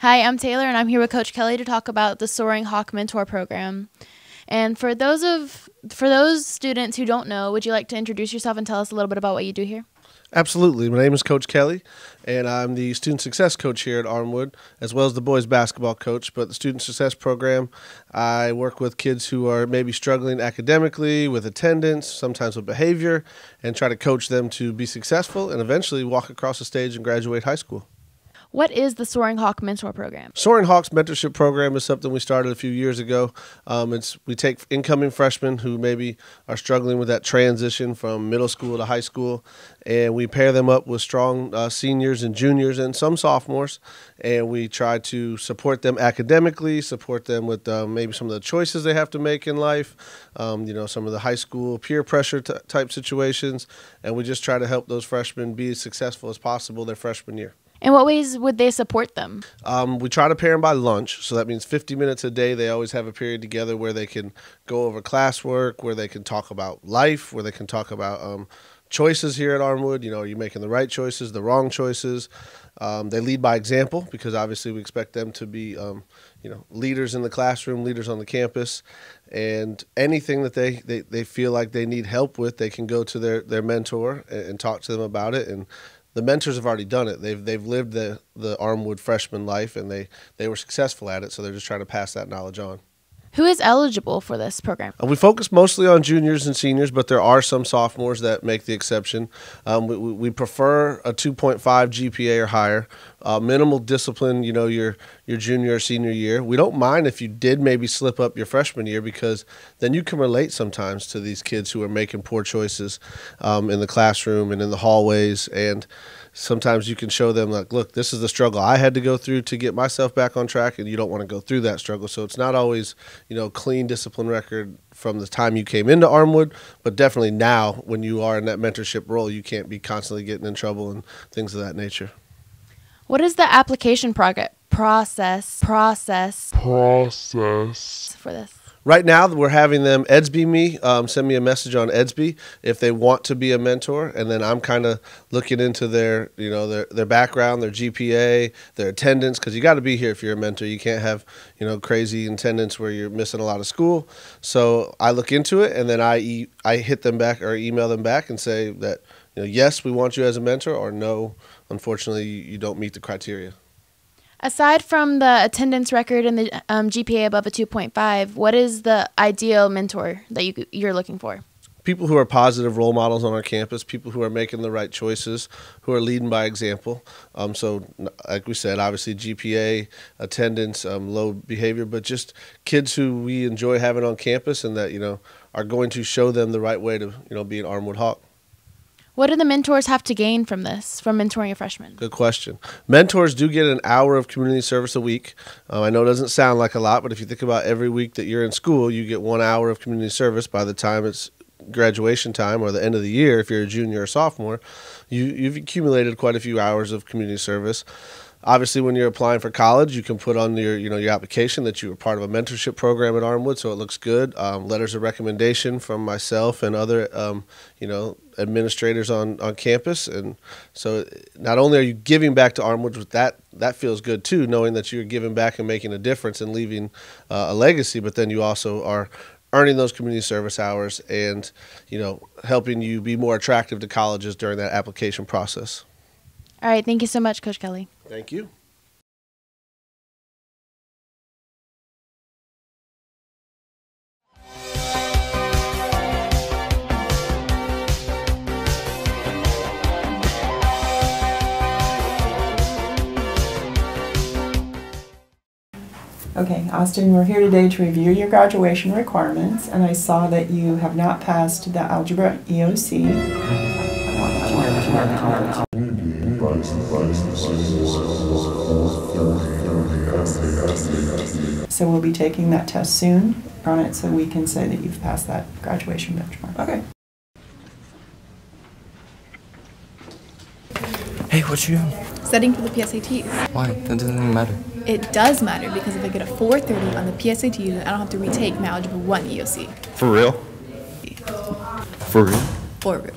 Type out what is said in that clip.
Hi, I'm Taylor, and I'm here with Coach Kelly to talk about the Soaring Hawk Mentor Program. And for those of for those students who don't know, would you like to introduce yourself and tell us a little bit about what you do here? Absolutely. My name is Coach Kelly, and I'm the student success coach here at Armwood, as well as the boys basketball coach. But the student success program, I work with kids who are maybe struggling academically, with attendance, sometimes with behavior, and try to coach them to be successful and eventually walk across the stage and graduate high school. What is the Soaring Hawk Mentor Program? Soaring Hawks Mentorship Program is something we started a few years ago. Um, it's we take incoming freshmen who maybe are struggling with that transition from middle school to high school, and we pair them up with strong uh, seniors and juniors and some sophomores, and we try to support them academically, support them with um, maybe some of the choices they have to make in life, um, you know, some of the high school peer pressure type situations, and we just try to help those freshmen be as successful as possible their freshman year. In what ways would they support them? Um, we try to pair them by lunch, so that means 50 minutes a day. They always have a period together where they can go over classwork, where they can talk about life, where they can talk about um, choices here at Armwood. You know, are you making the right choices, the wrong choices? Um, they lead by example because obviously we expect them to be, um, you know, leaders in the classroom, leaders on the campus, and anything that they, they, they feel like they need help with, they can go to their, their mentor and, and talk to them about it and the mentors have already done it. They've they've lived the the Armwood freshman life and they they were successful at it. So they're just trying to pass that knowledge on. Who is eligible for this program? Uh, we focus mostly on juniors and seniors, but there are some sophomores that make the exception. Um, we, we, prefer a 2.5 GPA or higher. Uh, minimal discipline, you know, your your junior or senior year. We don't mind if you did maybe slip up your freshman year because then you can relate sometimes to these kids who are making poor choices um, in the classroom and in the hallways. And sometimes you can show them like look this is the struggle i had to go through to get myself back on track and you don't want to go through that struggle. So it's not always you know clean discipline record from the time you came into armwood but definitely now when you are in that mentorship role you can't be constantly getting in trouble and things of that nature what is the application prog- process process process for this right now we're having them Edsby me, um, send me a message on Edsby if they want to be a mentor, and then I'm kind of looking into their, you know, their their background, their GPA, their attendance, because you got to be here if you're a mentor. You can't have, you know, crazy attendance where you're missing a lot of school. So I look into it, and then I e- I hit them back or email them back and say that, you know, yes, we want you as a mentor, or no, unfortunately, you don't meet the criteria. Aside from the attendance record and the um, GPA above a 2.5, what is the ideal mentor that you, you're looking for? People who are positive role models on our campus, people who are making the right choices, who are leading by example. Um, so, like we said, obviously GPA, attendance, um, low behavior, but just kids who we enjoy having on campus and that you know are going to show them the right way to you know be an Armwood Hawk. What do the mentors have to gain from this, from mentoring a freshman? Good question. Mentors do get an hour of community service a week. Uh, I know it doesn't sound like a lot, but if you think about every week that you're in school, you get one hour of community service by the time it's graduation time or the end of the year. If you're a junior or sophomore, you, you've accumulated quite a few hours of community service obviously when you're applying for college you can put on your you know your application that you were part of a mentorship program at armwood so it looks good. Um, letters of recommendation from myself and other um, you know administrators on, on campus. And so not only are you giving back to armwood with that that feels good too knowing that you're giving back and making a difference and leaving uh, a legacy but then you also are earning those community service hours and you know helping you be more attractive to colleges during that application process. All right. Thank you so much coach kelly Thank you. Okay, Austin, we're here today to review your graduation requirements, and I saw that you have not passed the Algebra EOC. So we'll be taking that test soon on it so we can say that you've passed that graduation benchmark. Okay. Hey, what you doing? Studying for the PSATs. Why? That doesn't even matter. It does matter because if I get a 430 on the PSATs, I don't have to retake my Algebra 1 EOC. For real? For real? For real.